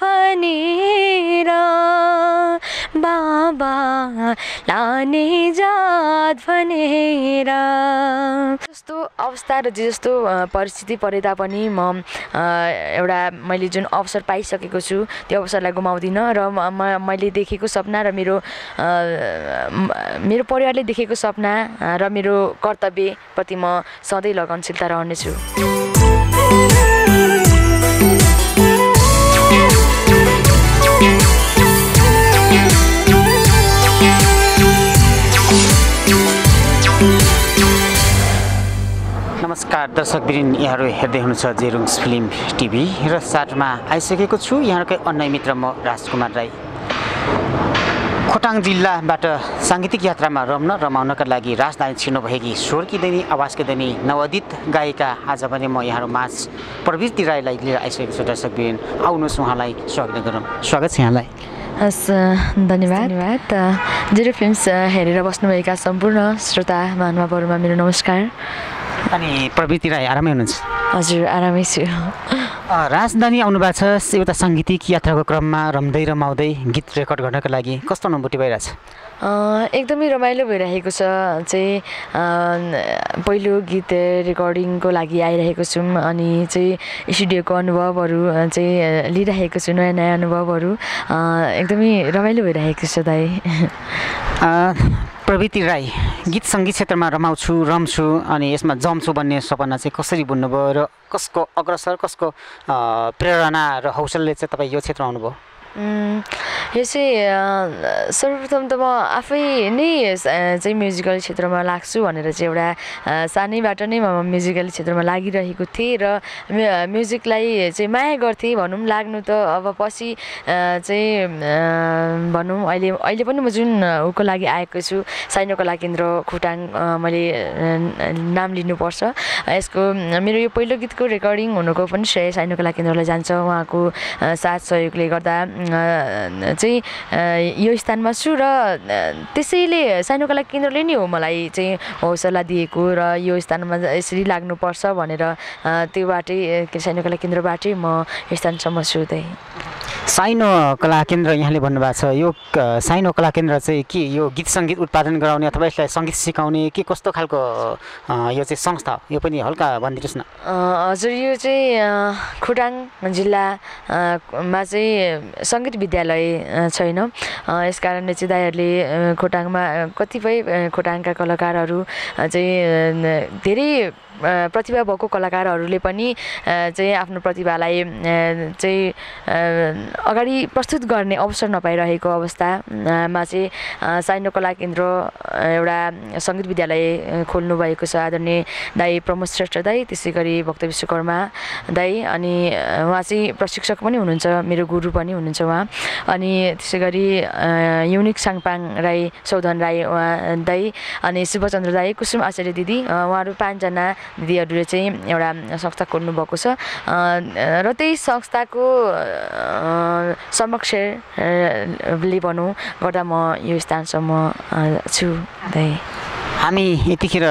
भनेर बाबा लाने जात भनेर जस्तो अवस्था र जे जस्तो परिस्थिति परे तापनि म एउटा मैले जुन अवसर पाइसकेको छु त्यो अवसरलाई गुमाउँदिनँ र मैले देखेको सपना र मेरो मेरो परिवारले देखेको सपना र मेरो कर्तव्यप्रति म सधैँ लगनशीलता रहनेछु। नमस्कार दर्शकवृन्द यहाँहरू हेर्दै हुनुहुन्छ जेरुङ्स फिल्म टिभी र साथमा आइसकेको छु यहाँहरूकै अन्य मित्र म राजकुमार राई। खोटाङ जिल्लाबाट साङ्गीतिक यात्रामा रम्न रमाउनका लागि राजधानी छिर्नुभएकी स्वरकी दैनी आवाजकी दैनी नवोदित गायिका आज पनि म यहाँहरू माझ प्रवृत्ति राईलाई लिएर आइसकेको छु। दर्शकवृन्द आउनुहोस् उहाँलाई स्वागत गरौँ। स्वागत छ यहाँलाई। हस् धन्यवाद। धन्यवाद। जेरो फिल्म्स हेरेर बस्नुभएका सम्पूर्ण श्रोता महानुभावहरूमा मेरो नमस्कार। अनि प्रवृत्ति राई आरामै हुनुहुन्छ? हजुर आरामै छु। राजधानी आउनुभएको छ एउटा साङ्गीतिक यात्राको क्रममा रम्दै रमाउँदै गीत रेकर्ड गर्नको लागि कस्तो अनुभूति भइरहेछ? एकदमै रमाइलो भइरहेको छ। चाहिँ पहिलो गीत रेकर्डिङको लागि आइरहेको छौँ अनि चाहिँ स्टुडियोको अनुभवहरू चाहिँ लिइरहेको छु नयाँ नयाँ अनुभवहरू। एकदमै रमाइलो भइरहेको छ दाइ। अ, प्रवृत्ति राई गीत सङ्गीत क्षेत्रमा रमाउँछु रम्छु अनि यसमा जम्छु भन्ने सपना चाहिँ कसरी बुन्नुभयो र कसको अग्रसर कसको प्रेरणा र हौसलाले चाहिँ तपाईँ यो क्षेत्र आउनुभयो? यो चाहिँ सर्वप्रथम त म आफै नै चाहिँ म्युजिकल क्षेत्रमा लाग्छु भनेर चाहिँ एउटा सानैबाट नै म म्युजिकल क्षेत्रमा लागिरहेको थिएँ र म्यु- म्युजिकलाई चाहिँ माया गर्थेँ भनौँ लाग्नु त अब पछि चाहिँ भनौँ अहिले अहिले पनि म जुन ऊको लागि आएको छु साइनोकला केन्द्र खोटाङ मैले नाम लिनुपर्छ। यसको मेरो यो पहिलो गीतको रेकर्डिङ हुनुको पनि श्रेय साइनोकला केन्द्रलाई जान्छ उहाँको साथ सहयोगले गर्दा। चाहिँ यो स्थानमा छु र त्यसैले साइनोकला केन्द्रले नै हो मलाई चाहिँ हौसला दिएको र यो स्थानमा यसरी लाग्नुपर्छ भनेर त्योबाटै अ, साइनोकला केन्द्रबाटै म स्थानसम्म छु त्यही। साइनो कला केन्द्र यहाँले भन्नुभएको छ यो साइनो कला केन्द्र चाहिँ के यो गीत सङ्गीत उत्पादन गराउने अथवा यसलाई सङ्गीत सिकाउने के कस्तो खालको यो चाहिँ संस्था यो पनि हल्का भनिदिनुहोस् न। हजुर यो चाहिँ खोटाङ जिल्ला अ, मा चाहिँ सङ्गीत विद्यालय छैन। यस कारणले चाहिँ दाईहरूले अ, खोटाङमा कतिपय खोटाङका कलाकारहरू चाहिँ धेरै प्रतिभा भएको कलाकारहरूले पनि चाहिँ आफ्नो प्रतिभालाई चाहिँ अगाडि प्रस्तुत गर्ने अवसर नपाइरहेको अवस्थामा चाहिँ साइनो कला केन्द्र एउटा सङ्गीत विद्यालय खोल्नु भएको छ आदरणीय दाई प्रमोद श्रेष्ठ दाई त्यसै गरी भक्त विश्वकर्मा दाई अनि उहाँ चाहिँ प्रशिक्षक पनि हुनुहुन्छ मेरो गुरु पनि हुनुहुन्छ उहाँ। अनि त्यसै गरी युनिक साङपाङ राई सौधन राई उहाँ दाई अनि शिवचन्द्र दाई कुसुम आचार्य दिदी उहाँहरू पाँचजना दिदीहरूले चाहिँ एउटा संस्था खोल्नु भएको छ र त्यही संस्थाको समक्ष भनौँ गर्दा म यो स्थानसम्म छु। हामी यतिखेर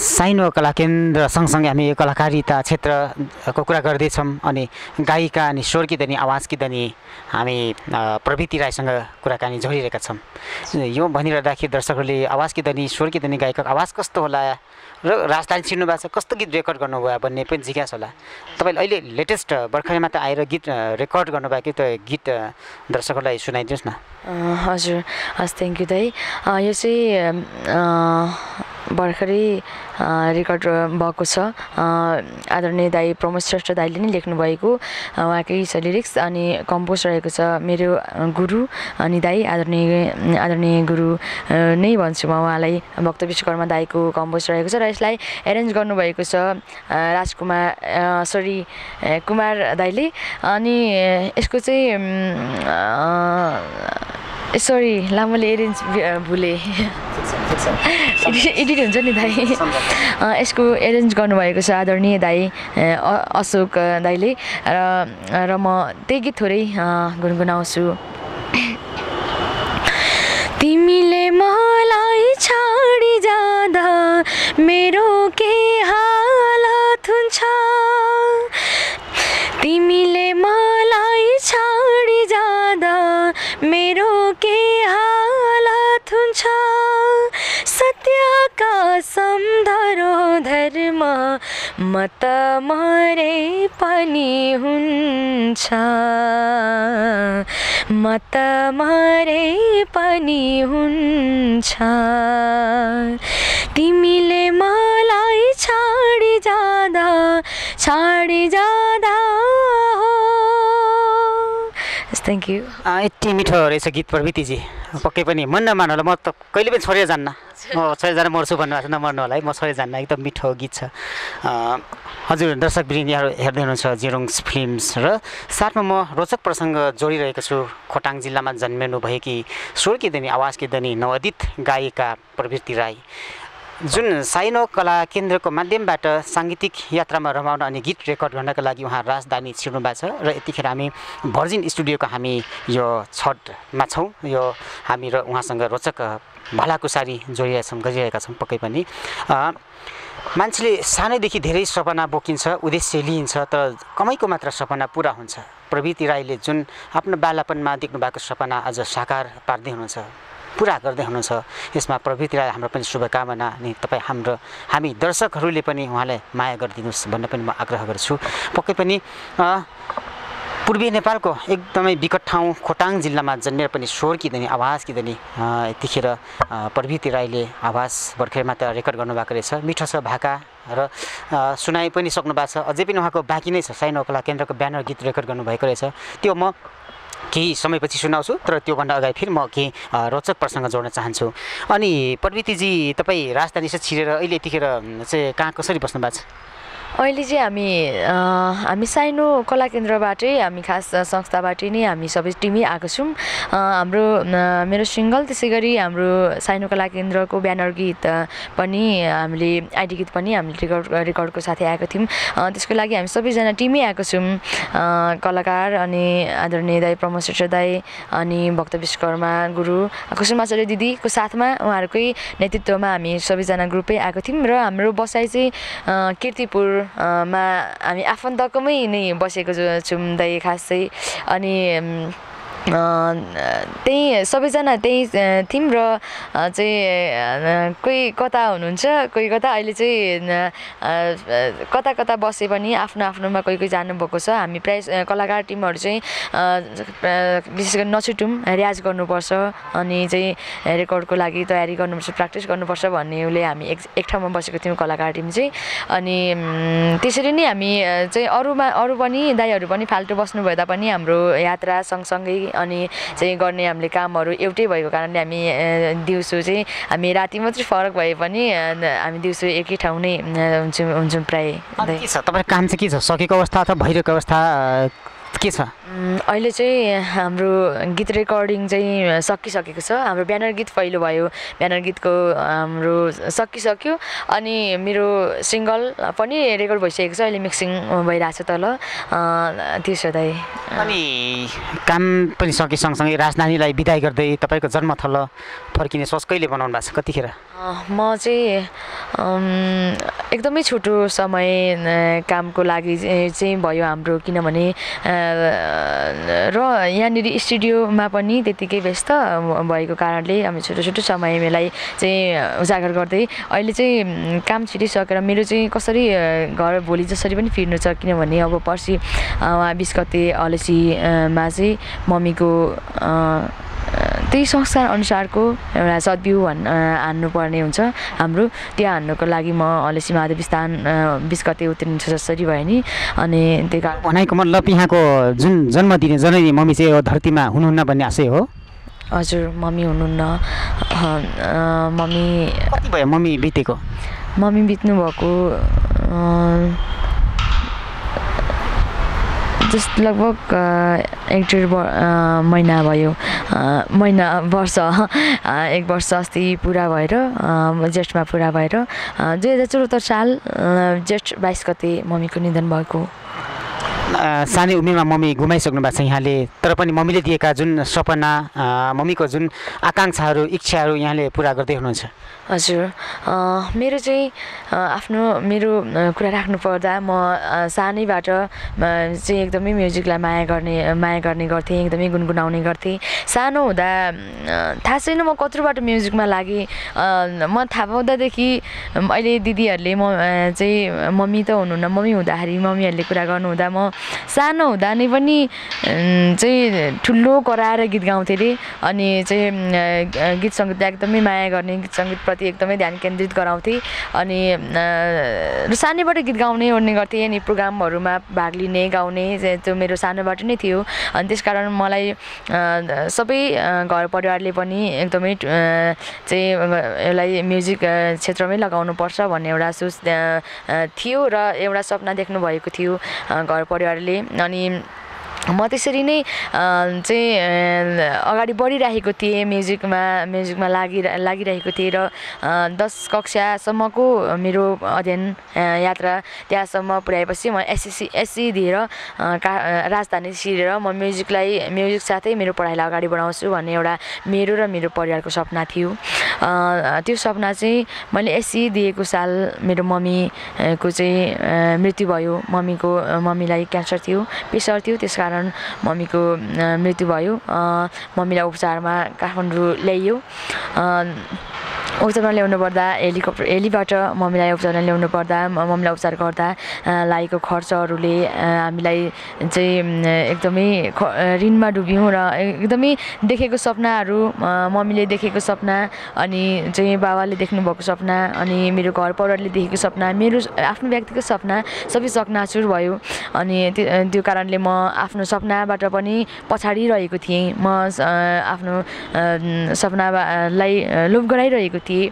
साइनो कला केन्द्र सँगसँगै हामी यो कलाकारिता क्षेत्रको कुरा गर्दैछौँ अनि गायिका अनि स्वरकी दैनी आवाजकी दैनी हामी अ, प्रवृत्ति राईसँग कुराकानी जोडिरहेका छौँ। यो भनिरहँदाखेरि दर्शकहरूले आवाजकी दैनी स्वरकी दैनी गायकको आवाज कस्तो होला? र राजधानी छिर्नु भएको छ। कस्तो गीत रेकर्ड गर्नुभयो? भन्ने पनि जिज्ञासा होला। तपाईँले अहिले लेटेस्ट भर्खरै मात्र आएर गीत रेकर्ड गर्नुभएको त्यो गीत दर्शकहरूलाई सुनाइदिनुहोस् न। हजुर। हस् थ्याङ्क यू दाई। यो चाहिँ भर्खरै रेकर्ड भएको छ। आदरणीय दाई प्रमोद श्रेष्ठ दाईले नै लेख्नुभएको। उहाँकै छ लिरिक्स अनि कम्पोज रहेको छ मेरो गुरु अनि दाई। आदरणीय आदरणीय गुरु नै भन्छु म उहाँलाई। भक्त विश्वकर्मा दाईको कम्पोज रहेको छ र यसलाई एरेन्ज गर्नुभएको छ राजकुमार सरी कुमार दाईले। अनि यसको चाहिँ सरी लामोले एरेन्ज भुले। एडिट हुन्छ नि दाई? यसको एरेन्ज गर्नुभएको छ आदरणीय दाई अशोक दाईले। र र म त्यही गीत थोरै गुनगुनाउँछु। तिमीले मलाई छाडी जाँदा मेरो के हालत हुन्छ? तिमीले मलाई छाडी म त मरे पनि हुन्छ। म त मरे पनि हुन्छ। तिमीले मलाई छाडी जाँदा छाडी जाँदा थ्याङ्क यू यति मिठो रहेछ गीत प्रवृत्तिजी पक्कै पनि मन नमान होला म त कहिले पनि छोडेर जान्न। म छोडेर जान मर्छु भन्नुभएको छ नमर्नु होला है। म जान्न एकदम मिठो गीत छ। हजुर दर्शक यहाँहरू हेर्दै हुनुहुन्छ जिरोङ्स फिल्म्स र साथमा म रोचक प्रसङ्ग जोडिरहेको छु। खोटाङ जिल्लामा जन्मिनु भएकी स्वर्की देनी आवाजकी देनी नवोदित गायिका प्रवृत्ति राई। जुन साइनो कला केन्द्रको माध्यमबाट साङ्गीतिक यात्रामा रमाउन अनि गीत रेकर्ड गर्नका लागि उहाँ राजधानी छिर्नु भएको छ र यतिखेर हामी भर्जिन स्टुडियोको हामी यो छठमा छौँ। यो हामी र उहाँसँग रोचक भलाकुसारी जोडिरहेछौँ गरिरहेका छौँ पक्कै पनि। मान्छेले सानैदेखि धेरै सपना बोकिन्छ उद्देश्य लिइन्छ तर कमाइको मात्र सपना पुरा हुन्छ। प्रवृत्ति राईले जुन आफ्नो बालापनमा देख्नु भएको सपना अझ साकार पार्दै हुनुहुन्छ। पुरा गर्दै हुनुहुन्छ। यसमा प्रवृत्ति राई हाम्रो पनि शुभकामना अनि तपाईँ हाम्रो हामी दर्शकहरूले पनि उहाँलाई माया गरिदिनुहोस् भन्ने पनि म आग्रह गर्छु। पक्कै पनि पूर्वी नेपालको एकदमै विकट ठाउँ खोटाङ जिल्लामा जन्मेर पनि स्वर किदनी आवाज किदनी यतिखेर प्रवृत्ति राईले आवाज भर्खरै मात्र रेकर्ड गर्नुभएको रहेछ। मिठो छ भाका र सुनाइ पनि सक्नु भएको छ। अझै पनि उहाँको बाँकी नै छ। साइनो कला केन्द्रको ब्यानर गीत रेकर्ड गर्नुभएको रहेछ। त्यो म केही समयपछि सुनाउँछु तर त्योभन्दा अगाडि फेरि म केही रोचक प्रसङ्ग जोड्न चाहन्छु। अनि प्रवृत्तिजी तपाईँ राजधानी चाहिँ छिरेर अहिले यतिखेर चाहिँ कहाँ कसरी बस्नु भएको छ? अहिले चाहिँ हामी हामी साइनो कला केन्द्रबाटै हामी खास संस्थाबाट नै हामी सबै टिमै आएको छौँ। हाम्रो मेरो सिङ्गल त्यसै गरी हाम्रो साइनो कला केन्द्रको ब्यानर गीत पनि हामीले आइडी गीत पनि हामीले रेकर्ड रेकर्डको साथै आएको थियौँ। त्यसको लागि हामी सबैजना टिमै आएको छौँ। कलाकार अनि आदरणीय दाई प्रमोद श्रेष्ठ दाई अनि भक्त विश्वकर्मा गुरु कुसुमाचार्य दिदीको साथमा उहाँहरूकै नेतृत्वमा हामी सबैजना ग्रुपै आएको थियौँ। र हाम्रो बसाइ चाहिँ किर्तिपुर मा हामी आफन्तकोमै नै बसेको छु- दाइ खास चाहिँ अनि त्यही सबैजना त्यही थियौँ र चाहिँ कोही कता हुनुहुन्छ? कोही कता? अहिले चाहिँ कता कता बसे पनि आफ्नो आफ्नोमा कोही कोही जानुभएको छ। हामी प्रायः कलाकार टिमहरू चाहिँ विशेष गरी नछुटौँ रियाज गर्नुपर्छ अनि चाहिँ रेकर्डको लागि तयारी गर्नुपर्छ प्र्याक्टिस गर्नुपर्छ भन्नेले हामी एक एक ठाउँमा बसेको थियौँ कलाकार टिम चाहिँ। अनि त्यसरी नै हामी चाहिँ अरूमा अरू पनि दाईहरू पनि फाल्टु बस्नु भए तापनि हाम्रो यात्रा सँगसँगै अनि चाहिँ गर्ने हामीले कामहरू एउटै भएको कारणले हामी दिउँसो चाहिँ हामी राति मात्रै फरक भए पनि हामी दिउँसो एकै ठाउँ नै हुन्छौँ हुन्छौँ प्रायः। तपाईँको काम चाहिँ के छ? सकेको अवस्था अथवा भइरहेको अवस्था के छ? अहिले चाहिँ हाम्रो गीत रेकर्डिङ चाहिँ सकिसकेको छ। हाम्रो ब्यानर गीत पहिलो भयो। ब्यानर गीतको हाम्रो सकिसक्यो। अनि मेरो सिङ्गल पनि रेकर्ड भइसकेको छ। अहिले मिक्सिङ भइरहेको छ तल। अँ, त्यो छ दाइ अनि काम पनि सके सँगसँगै राजधानीलाई विदाय गर्दै तपाईँको जन्मथलो फर्किने सोच कहिले बनाउनु भएको छ? कतिखेर? म चाहिँ एकदमै छोटो समय कामको लागि चाहिँ भयो हाम्रो। किनभने र यहाँनिर स्टुडियोमा पनि त्यत्तिकै व्यस्त भएको कारणले हामी छोटो छोटो समयलाई चाहिँ उजागर गर्दै अहिले चाहिँ काम छिटिसकेर मेरो चाहिँ कसरी घर भोलि जसरी पनि फिर्नु छ किनभने अब पर्सि बिस गते अलैँचीमा चाहिँ मम्मीको त्यही संस्कार अनुसारको एउटा सद्बिउ भन् हान्नुपर्ने हुन्छ। हाम्रो त्यो हान्नुको लागि म अलैँची महादेव स्थान बिस गते उत्रिन्छ जसरी भयो नि। अनि त्यही कारण भनाइको मतलब यहाँको जुन जन्मदिने जननी मम्मी चाहिँ धरतीमा हुनुहुन्न भन्ने आशय हो? हजुर मम्मी हुनुहुन्न। मम्मी भयो मम्मी बितेको? मम्मी बित्नु जस्ट लगभग एक डेढ महिना भयो। महिना वर्ष एक वर्ष अस्ति पुरा भएर जेठमा पुरा भएर दुई हजार चौहत्तर साल जेठ बाइस गते मम्मीको निधन भएको। सानै उमेरमा मम्मी गुमाइसक्नु भएको छ यहाँले तर पनि मम्मीले दिएका जुन सपना मम्मीको जुन आकाङ्क्षाहरू इच्छाहरू यहाँले पुरा गर्दै हुनुहुन्छ। हजुर। मेरो चाहिँ आफ्नो मेरो कुरा राख्नु पर्दा म सानैबाट चाहिँ एकदमै म्युजिकलाई माया गर्ने माया गर्ने गर्थेँ एकदमै गुनगुनाउने गर्थेँ। सानो हुँदा थाहा छैन म कत्रोबाट म्युजिकमा लागेँ। म थाहा पाउँदादेखि अहिले दिदीहरूले म चाहिँ मम्मी त हुनुहुन्न मम्मी हुँदाखेरि मम्मीहरूले कुरा गर्नुहुँदा म सानो हुँदा नै पनि चाहिँ ठुलो कराएर गीत गाउँथेँ अरे अनि चाहिँ गीत सङ्गीतलाई एकदमै माया गर्ने गीत सङ्गीतप्रति एकदमै ध्यान केन्द्रित गराउँथेँ। अनि सानैबाट गीत गाउने ओर्ने गर्थेँ अनि प्रोग्रामहरूमा भाग लिने गाउने त्यो मेरो सानोबाट नै थियो। अनि त्यस कारण मलाई सबै घर परिवारले पनि एकदमै चाहिँ यसलाई म्युजिक क्षेत्रमै लगाउनुपर्छ भन्ने एउटा सोच थियो र एउटा सपना देख्नु भएको थियो घर परिवारले अनि म त्यसरी नै चाहिँ अगाडि बढिरहेको थिएँ म्युजिकमा म्युजिकमा लागि लागिरहेको थिएँ र दस कक्षासम्मको मेरो अध्ययन यात्रा त्यहाँसम्म पुर्याएपछि म एसएससी एससी दिएर का राजधानी छिरेर म म्युजिकलाई म्युजिक साथै मेरो पढाइलाई अगाडि बढाउँछु भन्ने एउटा मेरो र मेरो परिवारको सपना थियो। त्यो सपना चाहिँ मैले एससी दिएको साल मेरो मम्मीको चाहिँ मृत्यु भयो। मम्मीको मम्मीलाई क्यान्सर थियो प्रेसर थियो त्यस कारण मम्मीको अ, मृत्यु भयो। मम्मीलाई उपचारमा काठमाडौँ ल्याइयो। उपचारमा ल्याउनु पर्दा हेलिकप्टर हेलीबाट मम्मीलाई उपचारमा ल्याउनु पर्दा मम्मीलाई उपचार गर्दा लागेको खर्चहरूले हामीलाई चाहिँ एकदमै ऋणमा डुब्यौँ र एकदमै देखेको सपनाहरू मम्मीले देखेको सपना अनि चाहिँ बाबाले देख्नुभएको सपना अनि मेरो घर परिवारले देखेको सपना मेरो आफ्नो व्यक्तिगत सपना सबै चकनाचुर भयो अनि त्यो कारणले म आफ्नो सपनाबाट पनि पछाडि रहेको थिएँ। म आफ्नो सपनालाई लोप गराइरहेको थिएँ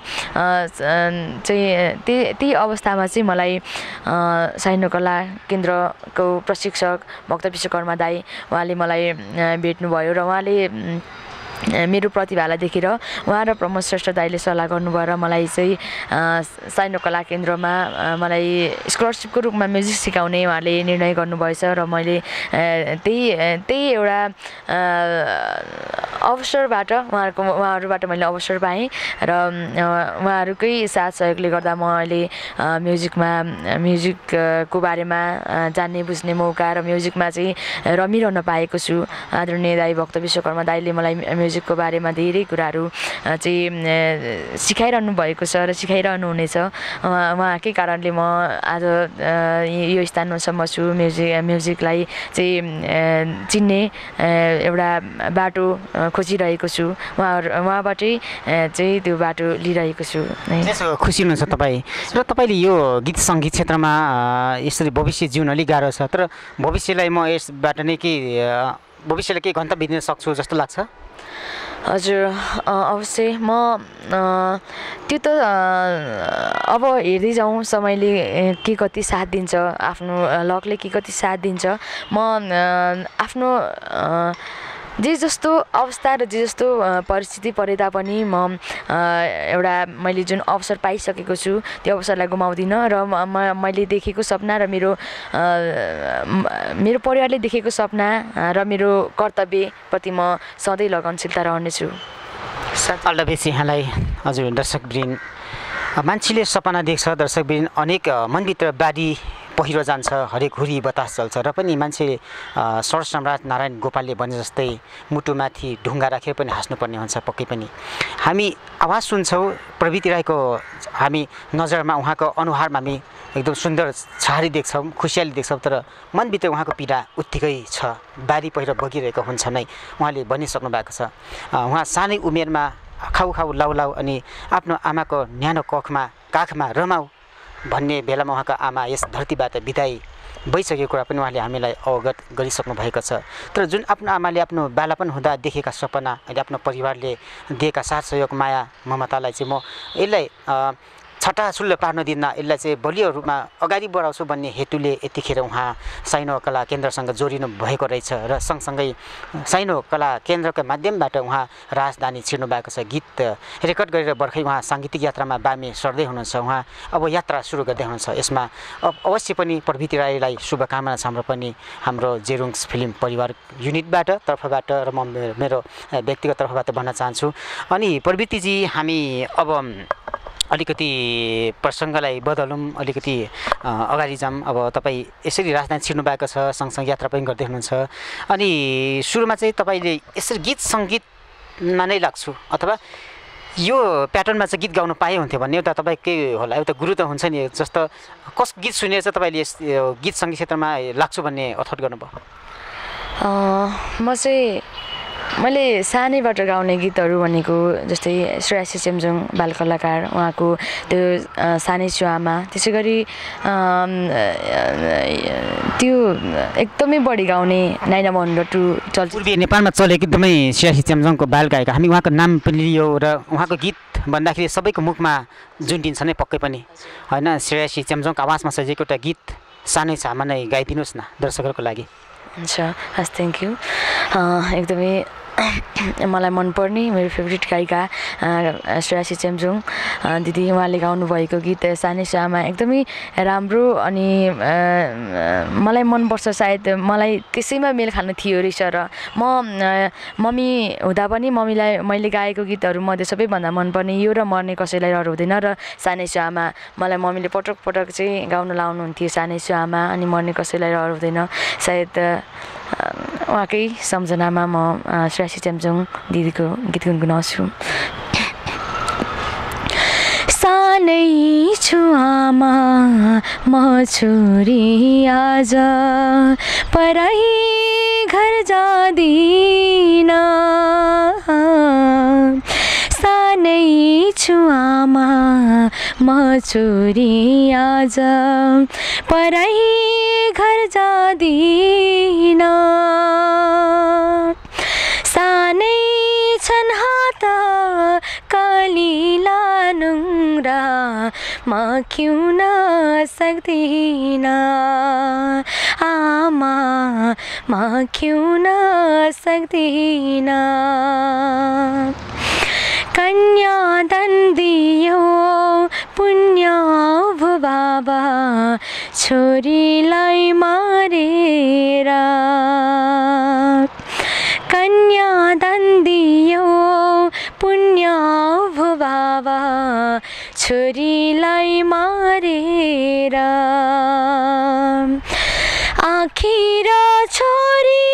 चाहिँ त्यही त्यही अवस्थामा चाहिँ मलाई अ, साइनो कला केन्द्रको प्रशिक्षक भक्त विश्वकर्मा दाई उहाँले मलाई भेट्नुभयो र उहाँले मेरो प्रतिभालाई देखेर उहाँ र प्रमोद श्रेष्ठ दाईले सल्लाह गर्नुभयो र मलाई चाहिँ साइनो कला केन्द्रमा मलाई स्कलरसिपको रूपमा म्युजिक सिकाउने उहाँले निर्णय गर्नुभएछ र मैले त्यही त्यही एउटा अवसरबाट उहाँहरूको उहाँहरूबाट मैले अवसर पाएँ र उहाँहरूकै साथ सहयोगले गर्दा म अहिले म्युजिकमा म्युजिकको बारेमा जान्ने बुझ्ने मौका र म्युजिकमा चाहिँ रमिरहन पाएको छु। आदरणीय दाई भक्त विश्वकर्मा दाईले मलाई म्युजिकको बारेमा धेरै कुराहरू चाहिँ सिकाइरहनु भएको छ र सिकाइरहनु हुनेछ। उहाँ उहाँकै कारणले म आज यो स्थानसम्म छु म्युजिक म्युजिकलाई चाहिँ चिन्ने एउटा बाटो खोजिरहेको छु। उहाँहरू उहाँबाटै चाहिँ त्यो बाटो लिइरहेको छु। खुसी हुनुहुन्छ तपाईँ। र तपाईँले यो गीत सङ्गीत क्षेत्रमा यसरी भविष्य जिउन अलिक गाह्रो छ। तर भविष्यलाई म यसबाट नै केही भविष्यलाई केही गन्तव्य दिन सक्छु जस्तो लाग्छ? हजुर अवश्य। म त्यो त अब हेर्दै जाउँ समयले के कति साथ दिन्छ आफ्नो लकले के कति साथ दिन्छ। म आफ्नो जे जस्तो अवस्था र जे जस्तो परिस्थिति परे तापनि म एउटा मैले जुन अवसर पाइसकेको छु त्यो अवसरलाई गुमाउँदिनँ र म मैले देखेको सपना र मेरो मेरो परिवारले देखेको सपना र मेरो कर्तव्यप्रति म सधैँ लगनशीलता रहनेछु। अल द बेस्ट यहाँलाई हजुर दर्शकवृन्द मान्छेले सपना देख्छ दर्शकवृन्द अनेक मनभित्र बाढी पहिरो जान्छ हरेक हुरी बतास चल्छ र पनि मान्छे अ, स्वर सम्राट नारायण गोपालले भने जस्तै मुटुमाथि ढुङ्गा राखेर पनि हाँस्नुपर्ने हुन्छ पक्कै पनि। हामी आवाज सुन्छौँ प्रवृत्ति राईको हामी नजरमा उहाँको अनुहारमा हामी एकदम सुन्दर छहारी देख्छौँ खुसियाली देख्छौँ तर मनभित्र उहाँको पीडा उत्तिकै छ। बारी पहिरो बगिरहेको हुन्छ नै उहाँले भनिसक्नु भएको छ। उहाँ सानै उमेरमा खाउ खाउ लाउ लाउ अनि आफ्नो आमाको न्यानो कखमा काखमा रमाऊ भन्ने बेलामा उहाँको आमा यस धरतीबाट बिदाई भइसकेको कुरा पनि उहाँले हामीलाई अवगत गरिसक्नु भएको छ। तर जुन आफ्नो आमाले आफ्नो बालापन हुँदा देखेका सपना अहिले आफ्नो परिवारले दिएका साथ सहयोग माया ममतालाई चाहिँ म यसलाई अ, छट्टाछुल्लो पार्न दिन्न यसलाई चाहिँ बलियो रूपमा अगाडि बढाउँछु भन्ने हेतुले यतिखेर उहाँ साइनो कला केन्द्रसँग जोडिनु भएको रहेछ र सँगसँगै साइनो कला केन्द्रको माध्यमबाट उहाँ राजधानी छिर्नु भएको छ। गीत रेकर्ड गरेर भर्खै उहाँ साङ्गीतिक यात्रामा बामे सर्दै हुनुहुन्छ। उहाँ अब यात्रा सुरु गर्दै हुनुहुन्छ। यसमा अवश्य पनि प्रवृत्ति राईलाई शुभकामना छ। हाम्रो पनि हाम्रो जेरुङ्स फिल्म परिवार युनिटबाट तर्फबाट र म मेरो व्यक्तिगत तर्फबाट भन्न चाहन्छु। अनि प्रवृत्तिजी हामी अब अलिकति प्रसङ्गलाई बदलौँ अलिकति अगाडि जाऊँ। अब तपाईँ यसरी राजधानी छिर्नु भएको छ सँगसँगै यात्रा पनि गर्दै हुनुहुन्छ। अनि सुरुमा चाहिँ तपाईँले यसरी गीत सङ्गीतमा नै लाग्छु। अथवा यो प्याटर्नमा चाहिँ गीत गाउनु पाए हुन्थ्यो भन्ने एउटा तपाईँकै होला एउटा गुरु त हुन्छ नि जस्तो कस गीत सुनेर चाहिँ तपाईँले यस गीत सङ्गीत क्षेत्रमा लाग्छु भन्ने अथट गर्नुभयो? म चाहिँ मैले सानैबाट गाउने गीतहरू भनेको जस्तै श्रेयासी चेम्जोङ बाल कलाकार उहाँको त्यो सानै चुवामा त्यसै गरी त्यो एकदमै बढी गाउने नाइना मोहन टु चलचित्र नेपालमा चलेको एकदमै श्रेयासी चेम्जोङको बाल गायक हामी उहाँको नाम पनि लियो र उहाँको गीत भन्दाखेरि सबैको मुखमा जुन्टिन्छ नै पक्कै पनि। होइन श्रेयासी चेम्जोङको आवाजमा सजिएको एउटा गीत सानै छामा नै गाइदिनुहोस् न दर्शकहरूको लागि। हुन्छ हस् थ्याङ्क यू एकदमै मलाई मनपर्ने मेरो फेभरेट गायिका श्रेयासी चेम्जुङ दिदी उहाँले गाउनुभएको गीत सानै सामा एकदमै राम्रो अनि मलाई मनपर्छ सायद मलाई त्यसैमा मेल खानु थियो रहेछ र म मम्मी हुँदा पनि मम्मीलाई मैले गाएको गीतहरू मध्ये सबैभन्दा मनपर्ने यो र मर्ने कसैलाई रहर हुँदैन र सानै सुआमा मलाई मम्मीले पटक पटक चाहिँ गाउन लाउनुहुन्थ्यो सानै सुआमा अनि मर्ने कसैलाई रहर हुँदैन। सायद उहाँकै सम्झनामा म श्रेसी च्याम्चुङ दिदीको गीत गुनगुनाउँछु। सानै छु आमा म छोरी आज पराई घर जाँदिन। सानै छु आमा म छोरी आज पराई घर जाँदिन सानै छन् हात कालिला नुङ्रा म खिउन सक्दिन? आमा म खिउन सक्दिन? कन्यादान दियो पुण्य बाबा छोरीलाई मारेर। कन्यादान दियो पुण्य बाबा छोरीलाई मारेर। आखिर छोरी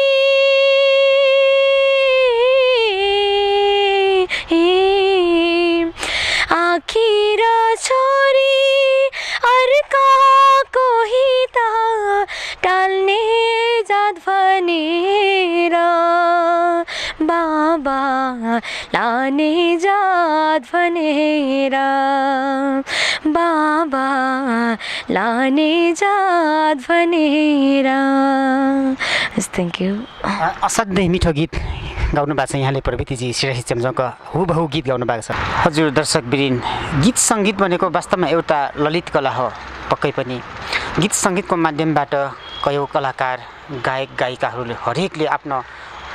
लाने जात भनेर बाबा लाने जात भनेर थ्याङ्क यू असाध्यै मिठो गीत गाउनु भएको छ यहाँले प्रवृत्तिजी श्रेषी चेम्जोङको हुबहु गीत गाउनु भएको छ। हजुर दर्शक बिरिन गीत सङ्गीत भनेको वास्तवमा एउटा ललित कला हो पक्कै पनि। गीत सङ्गीतको माध्यमबाट कयौँ कलाकार गायक गायिकाहरूले हरेकले आफ्नो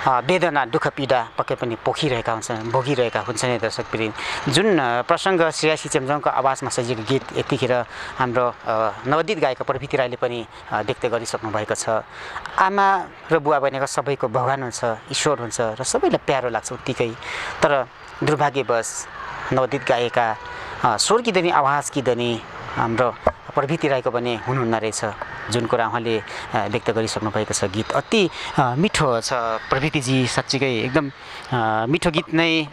वेदना दुःख पीडा पक्कै पनि पोखिरहेका हुन्छन् भोगिरहेका हुन्छन् नि दर्शक पिँढी जुन प्रसङ्ग श्रेयासी चेम्जोङको आवाजमा सजिएको गीत यतिखेर हाम्रो नवोदित गायक प्रवृत्ति राईले पनि व्यक्त गरिसक्नु भएको छ। आमा र बुवा भनेको सबैको भगवान् हुन्छ ईश्वर हुन्छ र सबैलाई प्यारो लाग्छ उत्तिकै। तर दुर्भाग्यवश नवोदित गायिका स्वर कि आवाज कि हाम्रो प्रवृत्ति राईको पनि हुनुहुन्न रहेछ जुन कुरा उहाँले व्यक्त गरिसक्नु भएको छ। गीत अति मिठो छ। प्रवृत्तिजी साँच्चीकै एकदम मिठो गीत नै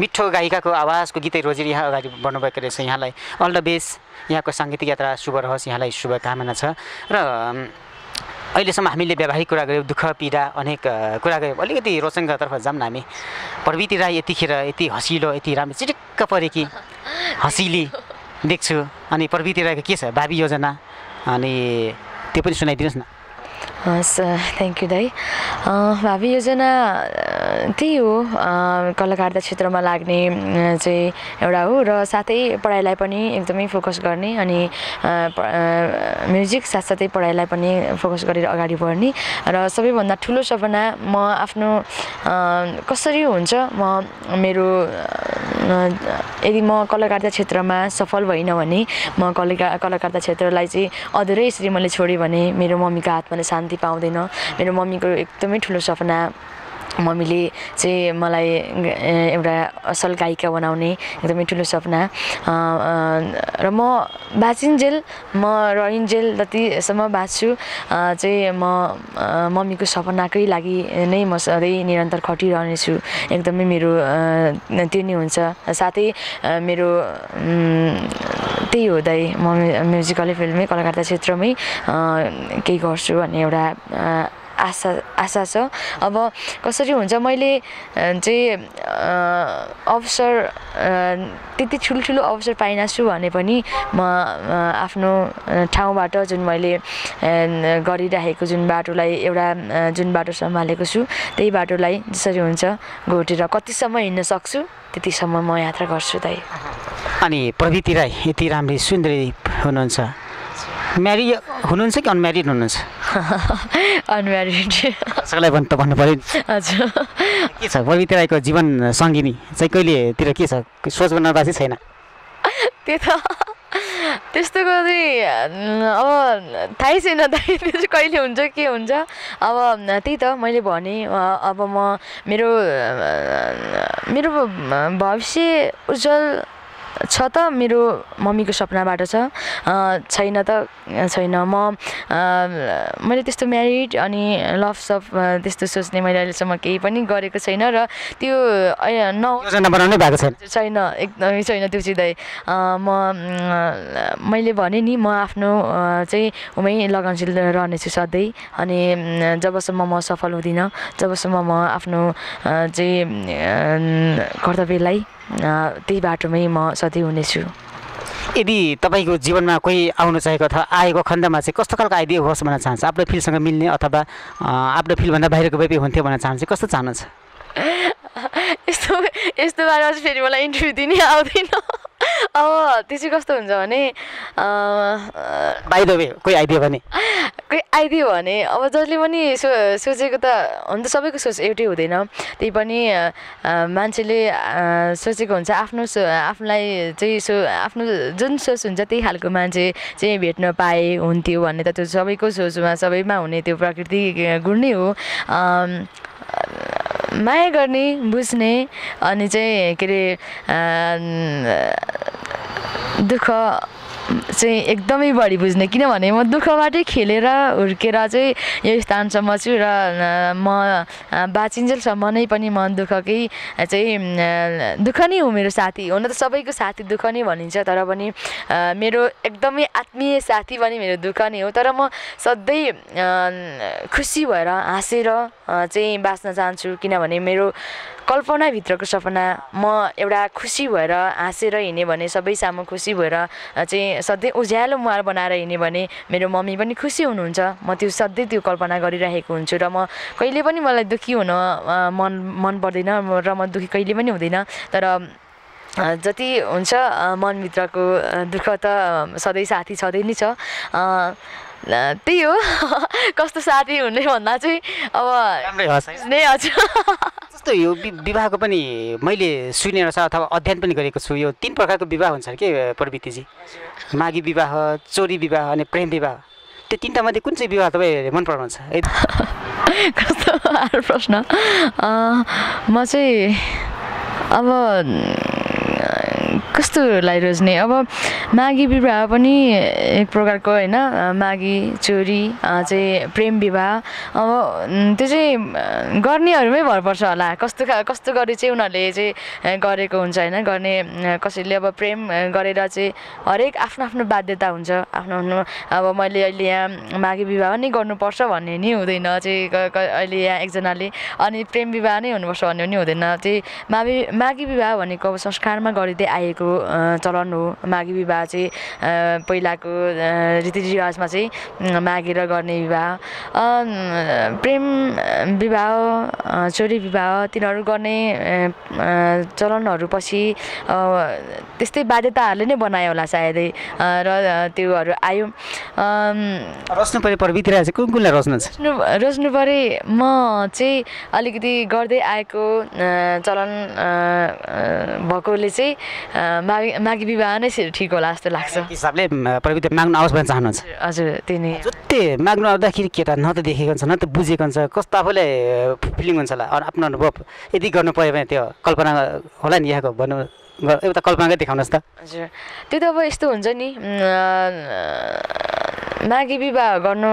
मिठो गायिकाको आवाजको गीतै रोजेर यहाँ अगाडि बढ्नुभएको रहेछ। यहाँलाई अल द बेस्ट यहाँको साङ्गीतिक यात्रा शुभ रहोस्। यहाँलाई शुभकामना छ। र अहिलेसम्म हामीले व्यावहारिक कुरा गऱ्यौँ। दुःख पीडा अनेक कुरा गऱ्यौँ। अलिकति रोचङ्गतर्फ जाऊँ न हामी। प्रवृत्ति राई यतिखेर यति हँसिलो यति राम्रो चिटिक्क परेकी हँसिली। देख्छु। अनि प्रवृत्ति रहेको के छ? भावी योजना। अनि त्यो पनि सुनाइदिनुहोस् न। हस् थ्याङ्क यू दाई। भावी योजना त्यही हो कलाकारिता क्षेत्रमा लाग्ने चाहिँ एउटा हो र साथै पढाइलाई पनि एकदमै फोकस गर्ने अनि म्युजिक साथसाथै पढाइलाई पनि फोकस गरेर अगाडि बढ्ने र सबैभन्दा ठुलो सपना म आफ्नो कसरी हुन्छ म मेरो यदि म कलाकारिता क्षेत्रमा सफल भइनँ भने म कलिका कलाकारिता क्षेत्रलाई चाहिँ अधुरै यसरी मैले छोडेँ भने मेरो मम्मीको आत्माले शान्ति पाउँदैन। मेरो मम्मीको एकदमै ठुलो सपना मम्मीले चाहिँ मलाई एउटा असल गायिका बनाउने एकदमै ठुलो सपना। र म बाँचिन्जेल म रहन्जेल जतिसम्म बाँच्छु चाहिँ म मम्मीको सपनाकै लागि नै म सधैँ निरन्तर खटिरहनेछु। एकदमै मेरो त्यो नै हुन्छ। साथै मेरो त्यही हो दाइ म म्युजिकलै फिल्डमै कलाकारिता क्षेत्रमै केही गर्छु भन्ने एउटा आशा आशा छ। अब कसरी हुन्छ मैले चाहिँ अवसर त्यति ठुल्ठुलो अवसर पाइनँ छु भने पनि म आफ्नो ठाउँबाट जुन मैले गरिराखेको जुन बाटोलाई एउटा जुन बाटो सम्हालेको छु त्यही बाटोलाई जसरी हुन्छ घोटेर कतिसम्म हिँड्न सक्छु त्यतिसम्म म यात्रा गर्छु दाइ। अनि प्रवृत्ति राई यति राम्री सुन्दरी हुनुहुन्छ। म्यारी हुनुहुन्छ कि अनम्यारिड हुनुहुन्छ? अनम्यारिड कसैलाई भन् त भन्नु पऱ्यो। हजुर। के छ? प्रवृत्ति राईको जीवन सङ्गिनी चाहिँ कहिलेतिर के छ? सोच बनाएको चाहिँ छैन। त्यो त त्यस्तो चाहिँ अब थाहै छैन दाइ त्यो चाहिँ कहिले हुन्छ के हुन्छ? अब त्यही त मैले भने अब म मेरो मेरो भविष्य उज्जवल छ त मेरो मम्मीको सपनाबाट छ। छैन त छैन। म मैले त्यस्तो म्यारिड अनि लभ सफ त्यस्तो सोच्ने मैले अहिलेसम्म केही पनि गरेको छैन र त्यो छैन। छैन एकदमै छैन त्यो चाहिँ म मैले भने नि म आफ्नो चाहिँ उमै लगनशील रहनेछु सधैँ अनि जबसम्म म सफल हुँदिनँ जबसम्म म आफ्नो चाहिँ कर्तव्यलाई त्यही बाटोमै म सधैँ हुनेछु। यदि तपाईँको जीवनमा कोही आउनु चाहेको अथवा आएको खण्डमा चाहिँ कस्तो खालको आइडिया होस् भन्न चाहन्छ? आफ्नो फिल्डसँग मिल्ने अथवा आफ्नो फिल्डभन्दा बाहिरको व्यक्ति हुन्थ्यो भन्न चाहन्छ। कस्तो चाहनुहुन्छ? यस्तो यस्तो बारेमा चाहिँ फेरि मलाई इन्टरभ्यू दिनै आउँदैन। अब त्यो चाहिँ कस्तो हुन्छ भने वे कोही आइदियो भने कोही आइदियो भने। अब जसले पनि सो सोचेको त हुन त सबैको सोच एउटै हुँदैन। त्यही पनि मान्छेले सोचेको हुन्छ आफ्नो सो आफूलाई चाहिँ सो आफ्नो जुन सोच हुन्छ त्यही खालको मान्छे चाहिँ भेट्न पाए हुन्थ्यो भन्ने त त्यो सबैको सोचमा सबैमा हुने त्यो प्रकृति गुण नै हो। माया गर्ने बुझ्ने अनि चाहिँ के अरे दुःख चाहिँ एकदमै बढी बुझ्ने किनभने म दुःखबाटै खेलेर हुर्केर चाहिँ यो स्थानसम्म छु र म बाँचिन्जेलसम्म नै पनि म दुःखकै चाहिँ दुःख नै हो मेरो साथी। हुन त सबैको साथी दुःख नै भनिन्छ तर पनि मेरो एकदमै आत्मीय साथी पनि मेरो दुःख नै हो। तर म सधैँ खुसी भएर हाँसेर चाहिँ बाँच्न चाहन्छु किनभने मेरो कल्पनाभित्रको सपना। म एउटा खुसी भएर हाँसेर हिँडेँ भने सबै सामु खुसी भएर चाहिँ सधैँ उज्यालो मुहार बनाएर हिँडेँ भने मेरो मम्मी पनि खुसी हुनुहुन्छ। म त्यो सधैँ त्यो कल्पना गरिरहेको हुन्छु र म कहिले पनि मलाई दुःखी हुन मन मन पर्दैन र म दुःखी कहिले पनि हुँदिनँ। तर जति हुन्छ मनभित्रको दुःख त सधैँ साथी छँदै नै छ। त्यही हो। कस्तो साथी हुने भन्दा चाहिँ अब नै हजुर जस्तो यो विवाहको पनि मैले सुनेर छ अथवा अध्ययन पनि गरेको छु यो तिन प्रकारको विवाह हुन्छ के प्रवृत्तिजी माघी विवाह चोरी विवाह अनि प्रेम विवाह। त्यो तिनवटा मध्ये कुन चाहिँ विवाह तपाईँ मन पराउनुहुन्छ कस्तो प्रश्न। म चाहिँ अब कस्तोलाई रोज्ने अब माघी विवाह पनि एक प्रकारको होइन माघी चोरी चाहिँ प्रेम विवाह। अब त्यो चाहिँ गर्नेहरूमै भर पर्छ होला। कस्तो कस्तो गरी चाहिँ उनीहरूले चाहिँ गरेको हुन्छ होइन? गर्ने कसैले अब प्रेम गरेर चाहिँ हरेक आफ्नो आफ्नो बाध्यता हुन्छ। आफ्नो आफ्नो अब मैले अहिले यहाँ माघी विवाह नै गर्नुपर्छ भन्ने नि हुँदैन। चाहिँ अहिले यहाँ एकजनाले। अनि प्रेम विवाह नै हुनुपर्छ भन्ने पनि हुँदैन। चाहिँ माघी माघी विवाह भनेको अब संस्कारमा गरिँदै आएको अ, चलन हो। माघी विवाह चाहिँ पहिलाको रीतिरिवाजमा चाहिँ मागेर गर्ने विवाह। प्रेम विवाह चोरी विवाह तिनीहरू गर्ने चलनहरू पछि त्यस्तै बाध्यताहरूले नै बनायो होला सायदै र त्योहरू आयो। रच्नु पऱ्यो चाहिँ कुन कुनलाई रच्नुहुन्छ रोज्नु रोज्नु परे म चाहिँ अलिकति गर्दै आएको चलन भएकोले चाहिँ माघी माघी विवाह नै ठिक होला जस्तो लाग्छ। हिसाबले प्रविधि माग्नु आओस् भन्न चाहनुहुन्छ? हजुर त्यही नै। जति माग्नु आउँदाखेरि केटा न त देखेको हुन्छ न त बुझेको हुन्छ कस्तो आफूलाई फिलिङ हुन्छ होला आफ्नो अनुभव। यदि गर्नु पऱ्यो भने त्यो कल्पना होला नि यहाँको भन्नु एउटा कल्पनाकै देखाउनुहोस् त। हजुर त्यो त अब यस्तो हुन्छ नि माघी विवाह गर्नु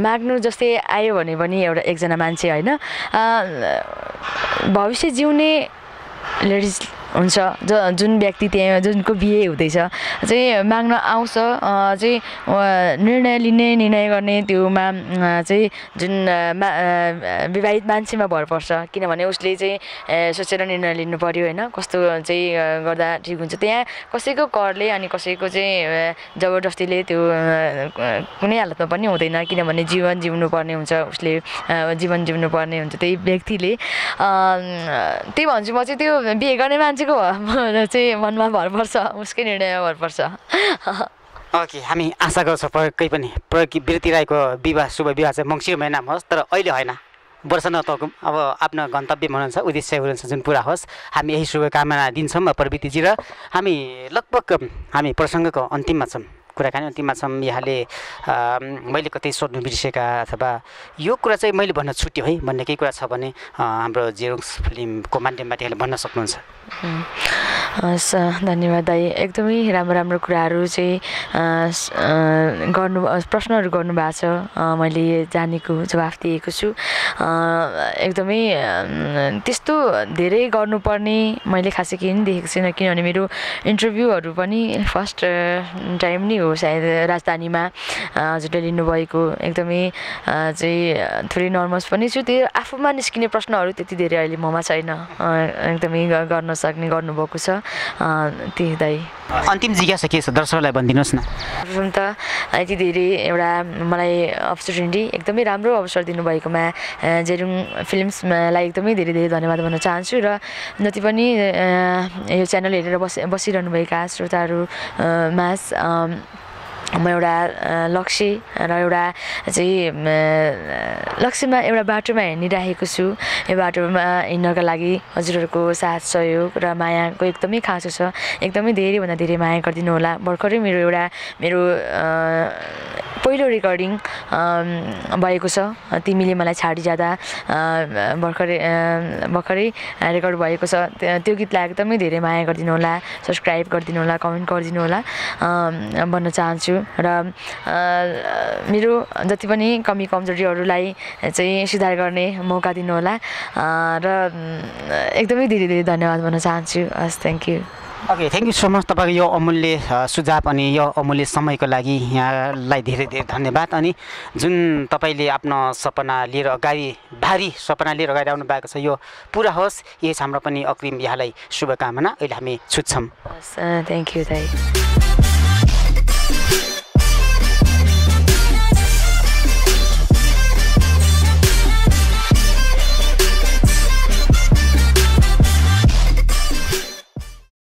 माग्नु जस्तै आयो भने पनि एउटा एकजना मान्छे होइन भविष्य जिउने लेडिज हुन्छ। ज जुन व्यक्ति त्यहाँ जुनको बिहे हुँदैछ चाहिँ माग्न आउँछ चाहिँ निर्णय लिने निर्णय गर्ने त्योमा चाहिँ जुन मा विवाहित मान्छेमा भर पर्छ। किनभने उसले चाहिँ सोचेर निर्णय लिनु पऱ्यो होइन? कस्तो चाहिँ गर्दा ठिक हुन्छ? त्यहाँ कसैको करले अनि कसैको चाहिँ जबरजस्तीले त्यो कुनै हालतमा पनि हुँदैन। किनभने जीवन जिउनु पर्ने हुन्छ उसले जीवन जिउनु पर्ने हुन्छ त्यही व्यक्तिले। त्यही भन्छु म चाहिँ त्यो बिहे गर्ने मान्छेको चाहिँ मनमा भर पर्छ उसकै निर्णयमा भर पर्छ। ओके हामी आशा गर्छौँ पक्कै पनि प्रवृत्ति राईको विवाह शुभ विवाह चाहिँ मङ्सिर महिनामा होस् तर अहिले होइन। वर्ष नतकौँ अब आफ्नो गन्तव्य हुनुहुन्छ उद्देश्य हुनुहुन्छ जुन पुरा होस्। हामी यही शुभकामना दिन्छौँ प्रवृत्तिजी र हामी लगभग हामी प्रसङ्गको अन्तिममा छौँ। कुराकानी अन्तिममा छौँ यहाँले मैले कतै सोध्नु बिर्सेका अथवा यो कुरा चाहिँ मैले भन्न छुट्यो है भन्ने केही कुरा छ भने हाम्रो जेरोक्स फिल्मको माध्यमबाट यहाँले भन्न सक्नुहुन्छ। हस् धन्यवाद दाई। एकदमै राम्रो राम्रो कुराहरू चाहिँ गर्नु प्रश्नहरू गर्नुभएको छ। मैले जानेको जवाफ दिएको छु। एकदमै त्यस्तो धेरै गर्नुपर्ने मैले खासै केही पनि देखेको छैन किनभने मेरो इन्टरभ्यूहरू पनि फर्स्ट टाइम नै हो। सायद राजधानीमा हजुरले लिनुभएको एकदमै चाहिँ थोरै नर्भस पनि छु। त्यो आफूमा निस्किने प्रश्नहरू त्यति धेरै अहिले ममा छैन। एकदमै गर्न सक्ने गर्नुभएको छ। त्यही दाई अन्तिम जिज्ञासा के छ? दर्शकलाई भनिदिनुहोस् न। प्रथम त यति धेरै एउटा मलाई अपर्च्युनिटी एकदमै राम्रो अवसर दिनुभएकोमा जेरुङ फिल्मसलाई एकदमै धेरै धेरै धन्यवाद भन्न चाहन्छु र जति पनि यो च्यानल हेरेर बसि बसिरहनुभएका श्रोताहरू अम, म एउटा लक्ष्य र एउटा चाहिँ लक्ष्यमा एउटा बाटोमा हिँडिरहेको छु। यो बाटोमा हिँड्नका लागि हजुरहरूको साथ सहयोग र मायाको एकदमै खाँचो छ। एकदमै धेरैभन्दा धेरै माया गरिदिनु होला। भर्खरै मेरो एउटा मेरो पहिलो रेकर्डिङ भएको छ। तिमीले मलाई छाडी जाँदा अ, भर्खरै भर्खरै रेकर्ड भएको छ। त्यो- गीतलाई एकदमै धेरै माया गरिदिनु होला। सब्सक्राइब गरिदिनु होला कमेन्ट गरिदिनु होला। भन्न चाहन्छु। र मेरो जति पनि कमी कमजोरीहरूलाई चाहिँ सुधार गर्ने मौका दिनु होला अ, र एकदमै धेरै धेरै धन्यवाद भन्न चाहन्छु। हस् thank you okay thank you so much तपाईँको यो अमूल्य सुझाव अनि यो अमूल्य समयको लागि यहाँलाई धेरै धेरै धन्यवाद। अनि जुन तपाईँले आफ्नो सपना लिएर अगाडि भारी सपना लिएर अगाडि आउनु भएको छ यो पुरा होस्। छ हाम्रो पनि अग्रिम यहाँलाई शुभकामना। अहिले हामी छुट्छौँ। हस् थ्याङ्क यू दाई